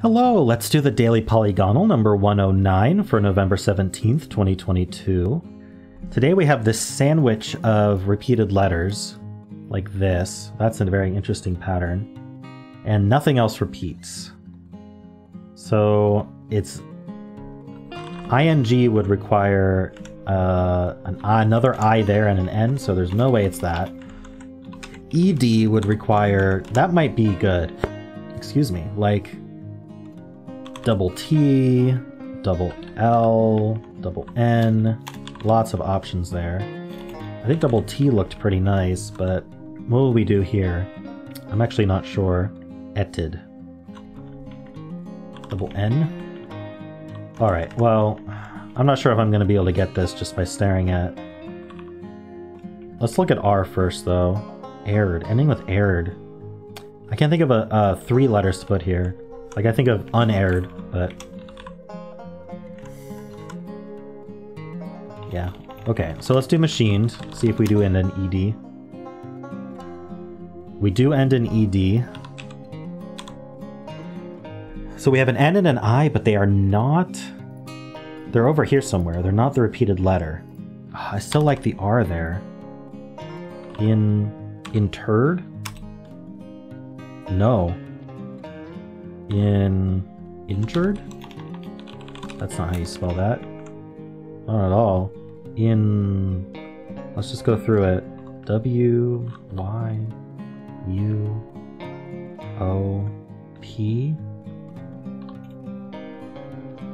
Hello, let's do the Daily Polygonle number 109 for November 17th, 2022. Today we have this sandwich of repeated letters, like this. That's a very interesting pattern. And nothing else repeats. So it's ing would require uh, an another I there and an N, so there's no way it's that. ed would require, that might be good. Excuse me, like double T, double L, double N, lots of options there. I think double T looked pretty nice, but what will we do here? I'm actually not sure. Etted. Double N? Alright, well, I'm not sure if I'm going to be able to get this just by staring at... Let's look at R first, though. Aired. Ending with aired. I can't think of a, three letters to put here. Like, I think of unaired, but... Yeah. Okay, so let's do machined, see if we do end in ED. We do end in ED. So we have an N and an I, but they are not... They're over here somewhere. They're not the repeated letter. Ah, I still like the R there. In... Interred? No in injured? That's not how you spell that. Not at all. In let's just go through it. W Y U O P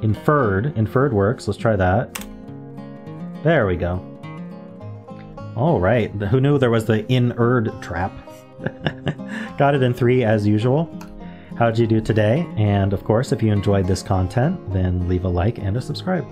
Inferred. Inferred works. Let's try that. There we go. All right. Who knew there was the in-erd trap? Got it in three as usual. How'd you do today? And of course, if you enjoyed this content, then leave a like and a subscribe.